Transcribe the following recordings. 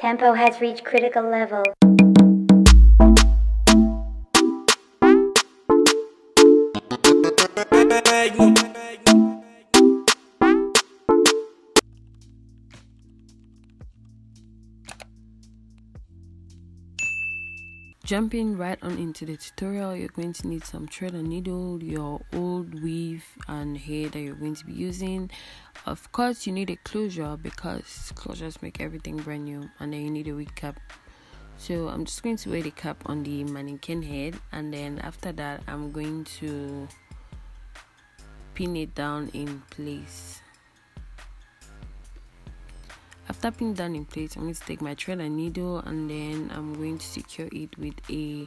Tempo has reached critical level. Jumping right on into the tutorial, you're going to need some thread and needle, your old weave and hair that you're going to be using. Of course, you need a closure because closures make everything brand new, and then you need a wig cap. So I'm just going to wear the cap on the mannequin head, and then after that, I'm going to pin it down in place. Pinning down in place, I'm going to take my thread and needle and then I'm going to secure it with a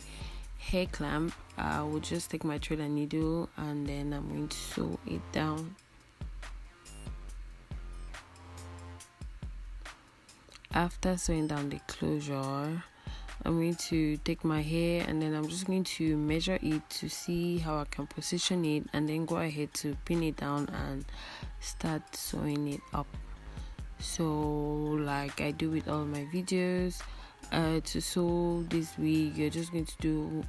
hair clamp. I will just take my thread and needle and then I'm going to sew it down. After sewing down the closure, I'm going to take my hair and then I'm just going to measure it to see how I can position it and then go ahead to pin it down and start sewing it up so like i do with all my videos. Uh, to sew this wig you're just going to do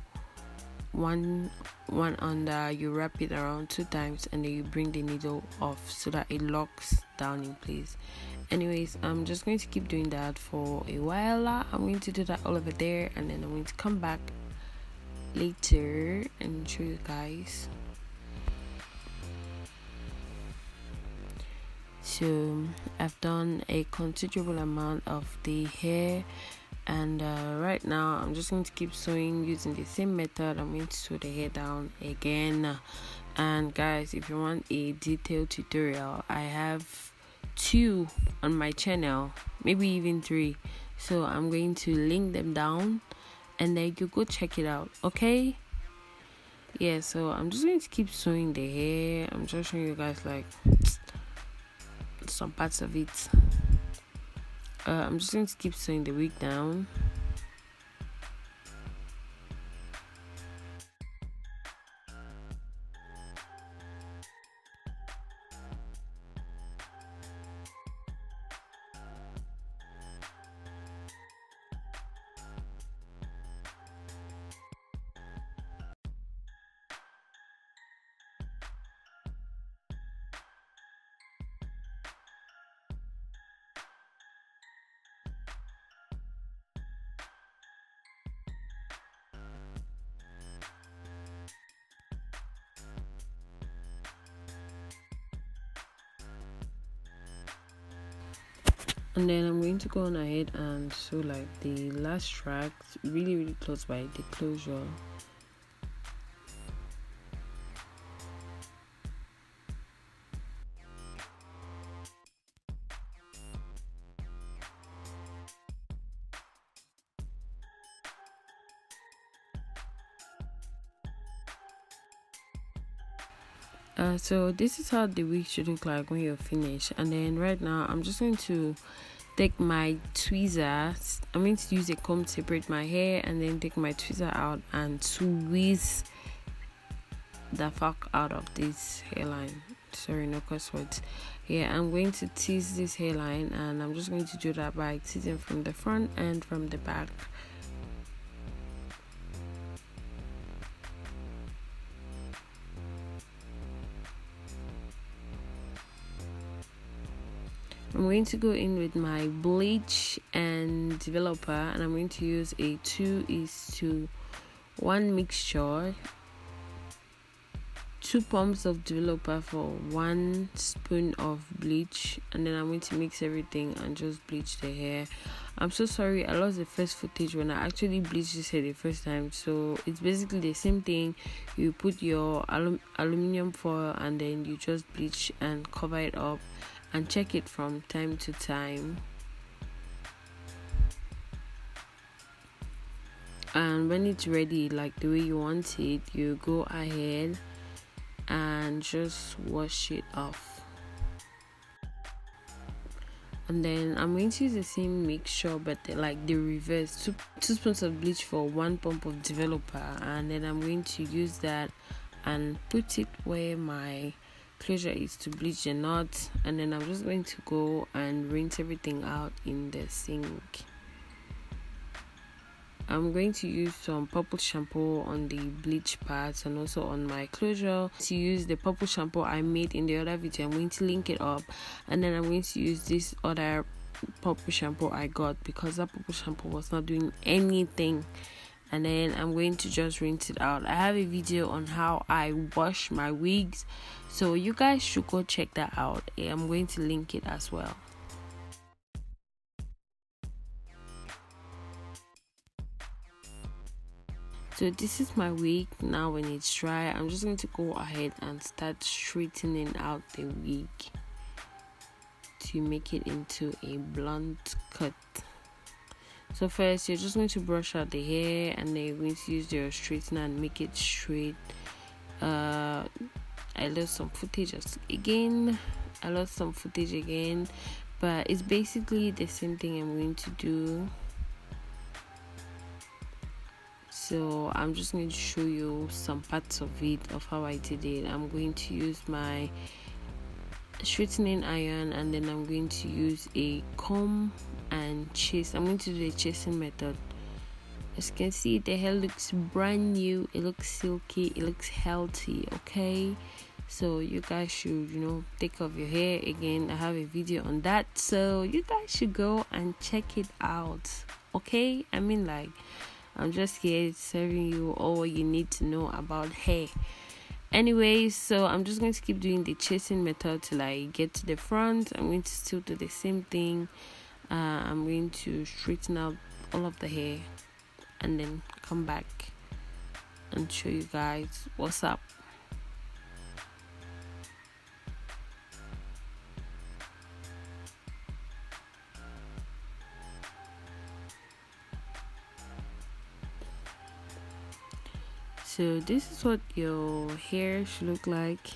one one under you wrap it around two times and then you bring the needle off so that it locks down in place. Anyways i'm just going to keep doing that for a while i'm going to do that all over there and then i'm going to come back later and show you guys so I've done a considerable amount of the hair. And uh, right now I'm just going to keep sewing using the same method. I'm going to sew the hair down again. And guys if you want a detailed tutorial I have two on my channel maybe even three. So I'm going to link them down and then you go check it out okay? Yeah so I'm just going to keep sewing the hair. I'm just showing you guys like some parts of it. Uh, I'm just going to keep sewing the wig down. And then I'm going to go on ahead and sew like the last track really really close by the closure uh, so this is how the wig should look like when you're finished. And then right now i'm just going to take my tweezers i'm going to use a comb to separate my hair and then take my tweezer out and tweeze the fuck out of this hairline. Sorry no cuss words. Yeah i'm going to tease this hairline and i'm just going to do that by teasing from the front and from the back I'm going to go in with my bleach and developer and I'm going to use a 2 is to 1 mixture. 2 pumps of developer for 1 spoon of bleach and then I'm going to mix everything and just bleach the hair. I'm so sorry I lost the first footage when I actually bleached this hair the first time. So it's basically the same thing. You put your alum- aluminum foil and then you just bleach and cover it up and check it from time to time. And when it's ready, like the way you want it, you go ahead and just wash it off. And then I'm going to use the same mixture, but like the reverse two, two spoons of bleach for one pump of developer, and then I'm going to use that and put it where my closure is to bleach the knot and then I'm just going to go and rinse everything out in the sink. I'm going to use some purple shampoo on the bleach parts and also on my closure. To use the purple shampoo I made in the other video I'm going to link it up. And then I'm going to use this other purple shampoo I got because that purple shampoo was not doing anything and then I'm going to just rinse it out. I have a video on how I wash my wigs, so you guys should go check that out. I'm going to link it as well. So this is my wig now when it's dry. I'm just going to go ahead and start straightening out the wig to make it into a blunt cut so first you're just going to brush out the hair and then you're going to use your straightener and make it straight. Uh i lost some footage again. I lost some footage again but it's basically the same thing i'm going to do. So i'm just going to show you some parts of it of how i did it. I'm going to use my straightening iron and then i'm going to use a comb and chase. I'm going to do the chasing method. As you can see the hair looks brand new. It looks silky. It looks healthy okay? So you guys should you know take off your hair again. I have a video on that. So you guys should go and check it out okay? I mean like i'm just here serving you all you need to know about hair. Anyway so i'm just going to keep doing the chasing method till i get to the front. I'm going to still do the same thing uh, i'm going to straighten up all of the hair and then come back and show you guys what's up. So this is what your hair should look like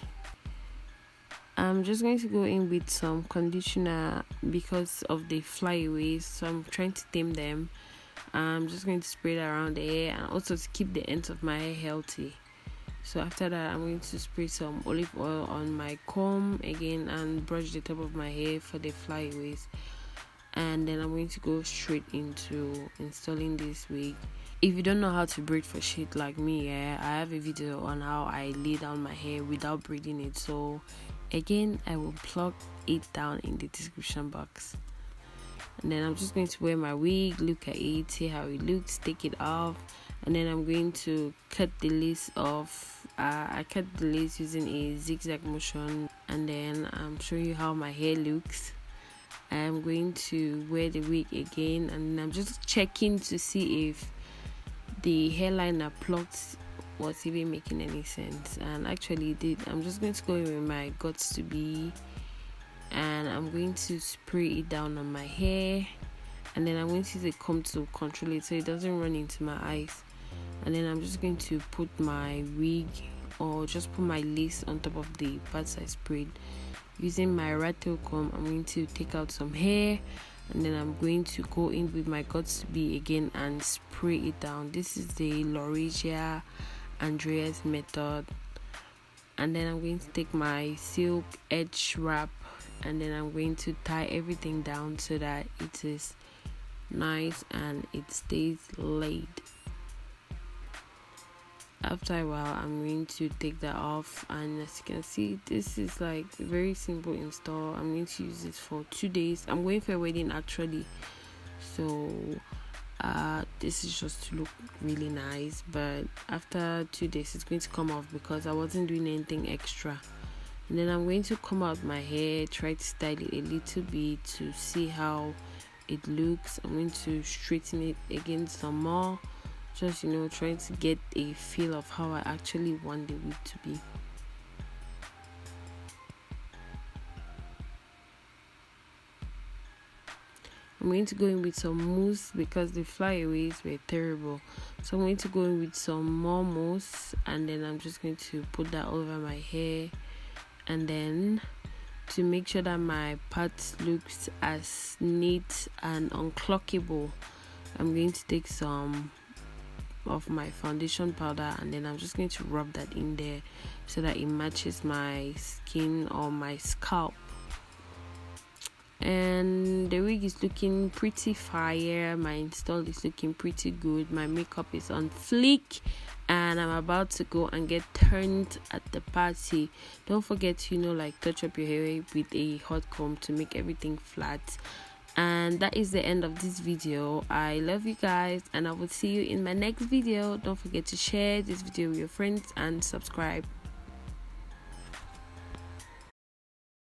I'm just going to go in with some conditioner because of the flyaways so I'm trying to tame them. I'm just going to spray it around the hair and also to keep the ends of my hair healthy. So after that I'm going to spray some olive oil on my comb again and brush the top of my hair for the flyaways. And then I'm going to go straight into installing this wig. If you don't know how to braid for shit like me yeah i have a video on how i lay down my hair without braiding it. So again i will plug it down in the description box. And then i'm just going to wear my wig look at it see how it looks take it off. And then i'm going to cut the lace off. Uh, i cut the lace using a zigzag motion. And then i'm showing you how my hair looks. I'm going to wear the wig again. And i'm just checking to see if the hairline I plucked was even making any sense. And actually did. I'm just going to go in with my Got2b and i'm going to spray it down on my hair and then i'm going to use a comb to control it so it doesn't run into my eyes. And then i'm just going to put my wig or just put my lace on top of the parts i sprayed. Using my rat tail comb i'm going to take out some hair and then I'm going to go in with my Got2b again and spray it down. This is the Laurasia Andreas method. And then I'm going to take my silk edge wrap and then I'm going to tie everything down so that it is nice and it stays laid. After a while i'm going to take that off and as you can see this is like very simple install. I'm going to use this for two days. I'm going for a wedding actually. So uh this is just to look really nice but after two days it's going to come off because i wasn't doing anything extra and then i'm going to come out my hair try to style it a little bit to see how it looks i'm going to straighten it again some more just you know trying to get a feel of how I actually want the wig to be. I'm going to go in with some mousse because the flyaways were terrible. So I'm going to go in with some more mousse and then I'm just going to put that over my hair and then to make sure that my part looks as neat and unclockable I'm going to take some of my foundation powder and then I'm just going to rub that in there so that it matches my skin or my scalp and the wig is looking pretty fire. My install is looking pretty good. My makeup is on fleek. And i'm about to go and get turned at the party. Don't forget you know like touch up your hair with a hot comb to make everything flat. And that is the end of this video. I love you guys and i will see you in my next video. Don't forget to share this video with your friends and subscribe